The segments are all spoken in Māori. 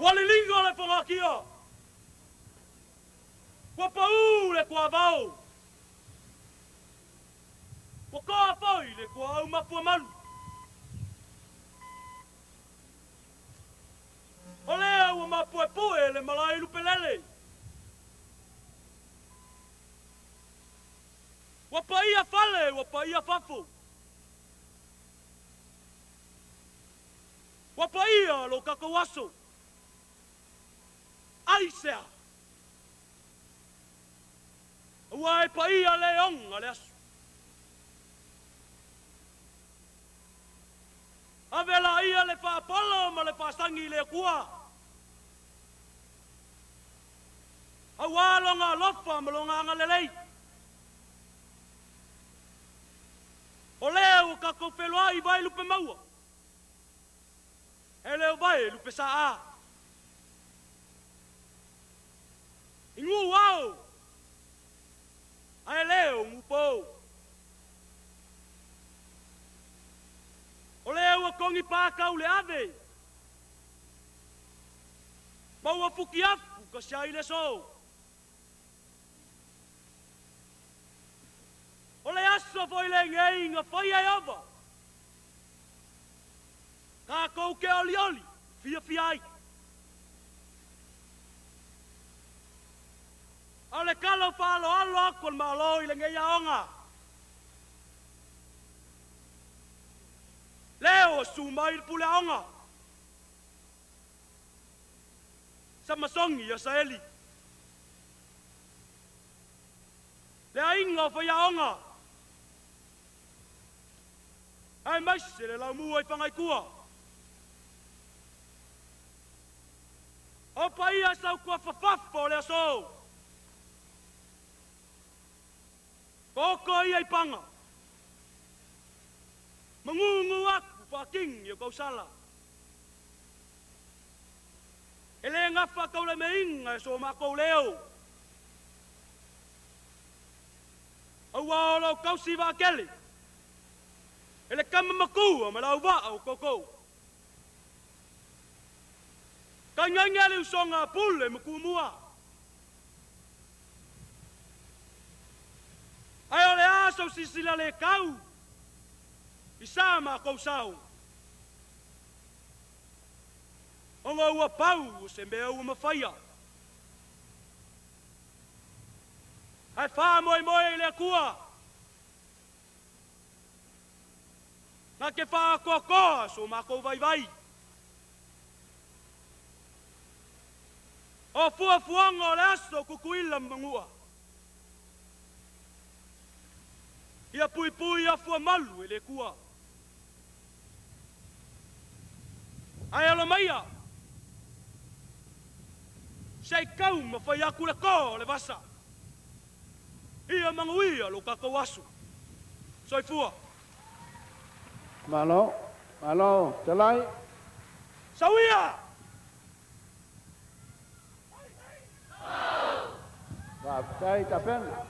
walilinga walipolakia kwa paule kwa vau kwa kaa le kwa uma mapua malu o lea ua mapoepoe le malai lupelele ua paia fale ua paia fafo ua paia lo kakauaso aisea. Ua e pai a le ong a le asu. A vela i a le whapala ma le whasangi le kua. A ua longa lofa ma longa anga le lei. O leo ka kofelo ai vai lupe maua. E leo vai lupe saa. A. I ngū wau. Ai leo ngū pou. O leo a kongi pākau le ave. Mau a puki aku ka shai le sou. O le aso foi le ngei nga foi ai ova. Ka kou ke oli oli, fia fia ai. le kalo pa alo alo aku le maolo i le ngai aonga. Leo su mai le pule aonga. Sa masongi ya sa eli. Le ainga fa ya aonga. Ai mai se le la mua i pangai kua. O pa ia sau kua fafafa le asou. Koko i ai panga. Mangungu aku pa king yo kau sala. Ele ngapa kau le meing ai so ma kau leo. Au wao lau kau si va keli. Ele kama maku a ma lau va au koko. Kau nyanyali usonga pule mkumua. Kau Ai ole aso sisila le kau. Isama kou sau. Ongo ua pau, se mea ua mawhaia. Ai wha moe moe le kua. Nga ke wha koa koa, so mako vai vai. O fua fuango le aso kukuila mungua. O fua fuango le aso kukuila mungua. ia pui pui a fua malu e le kua. Ai ala maia, sei kau ma fai aku le kō le vasa. Ia manguia lo kako wasu. Soi fua. Malo, malo, telai. Sawia! Sawia! Vai, tá vendo?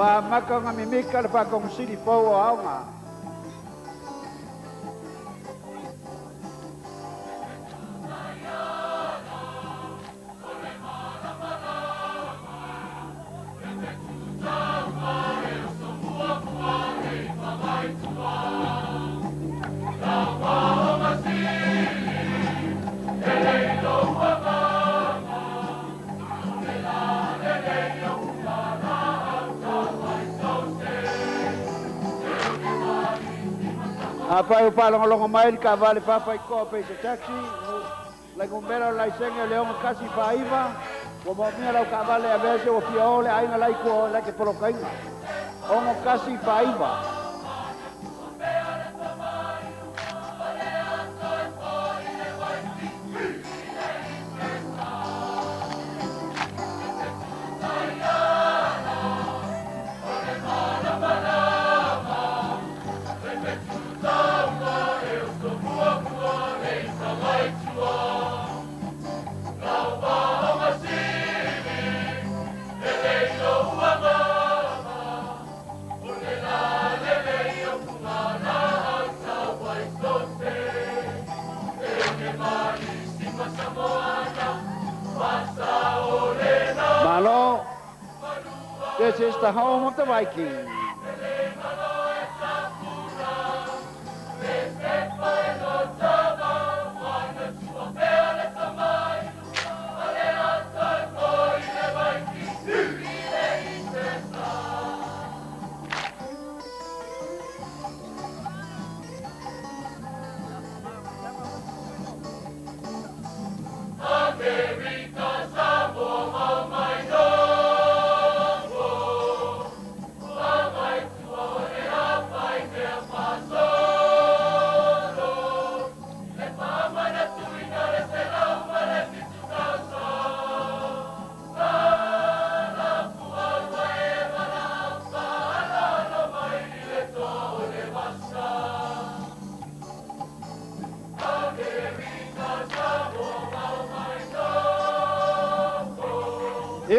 Wa makanga mimikal pa kong silipaw aonga. Apa eu palo longo mai de cavalo papa e copa e taxi. La gombera la senga leão casi paiva. a minha o cavalo a ver se o fiole ainda lá e com lá que polo cainga. Ongo casi paiva. the home of the Vikings.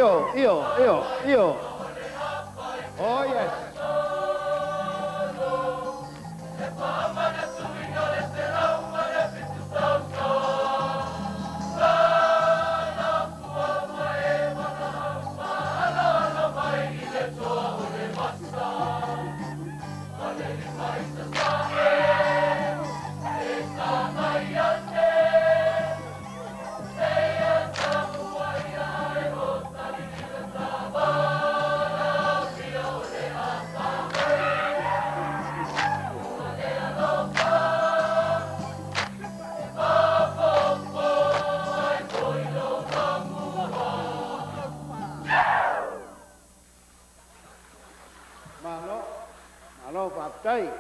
ew, ew, ew, ew. Oh, yes. hope I've stayed.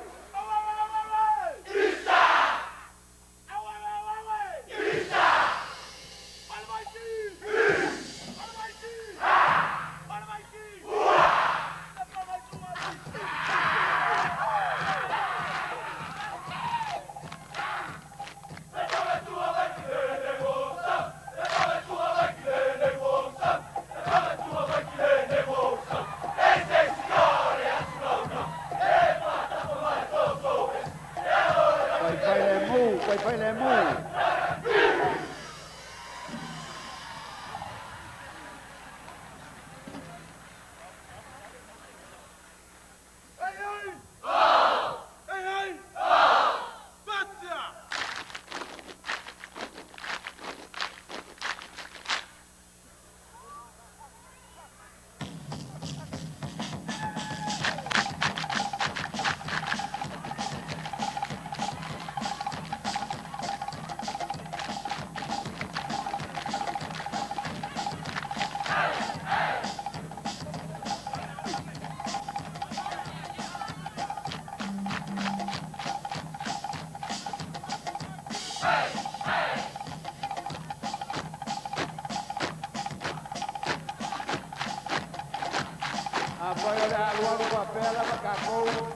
I pray that one for Philip, I got gold.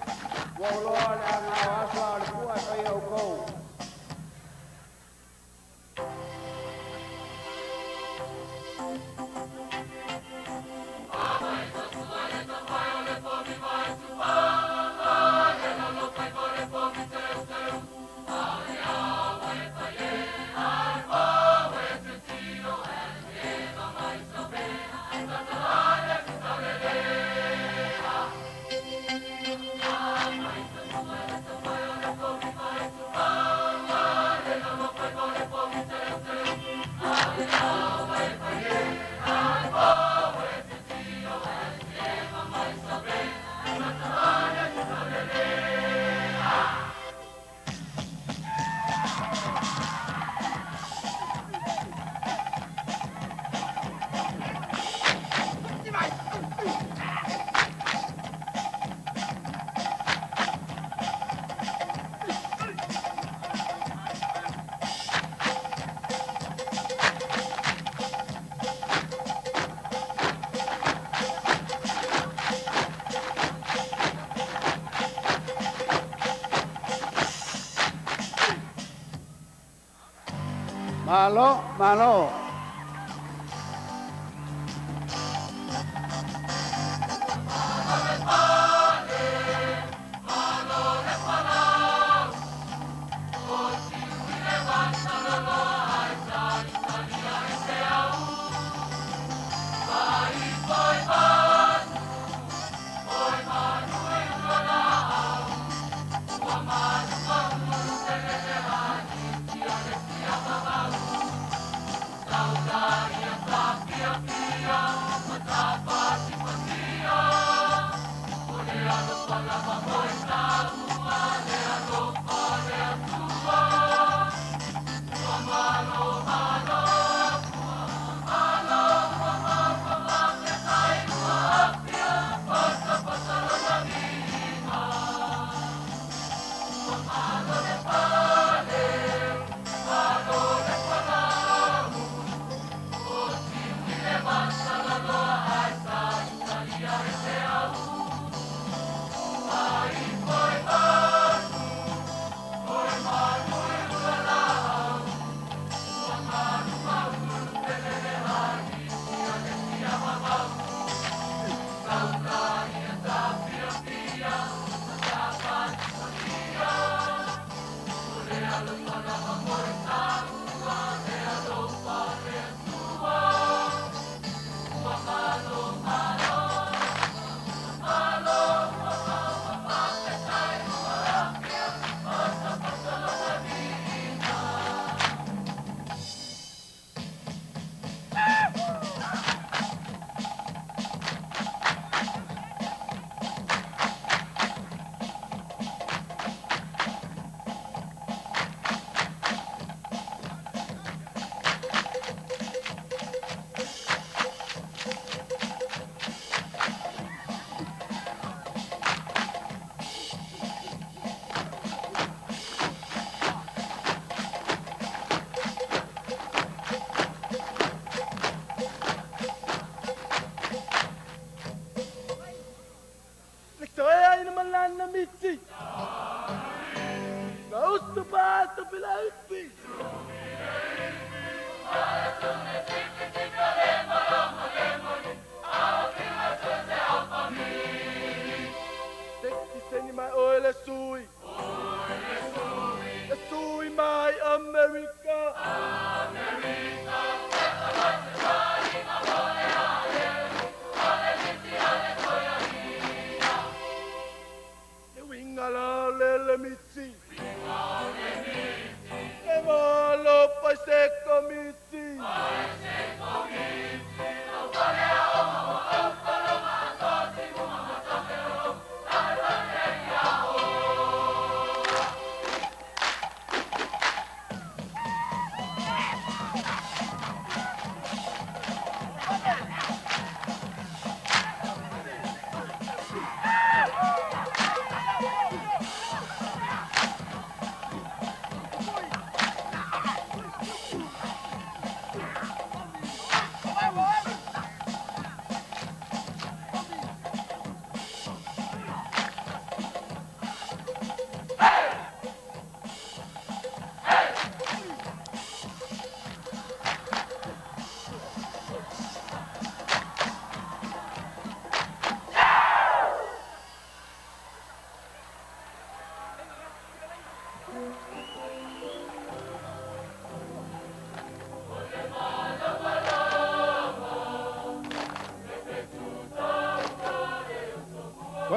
Well, Lord, I I 满了，满了。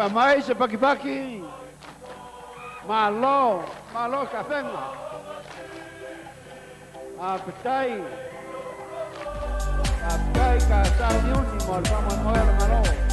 Γαμά είσαι πακιπάκι. Μαλό, μαλό καθένα. Απτάει. Απτάει κατά διούνιμο, πάμε μόνο μαλό.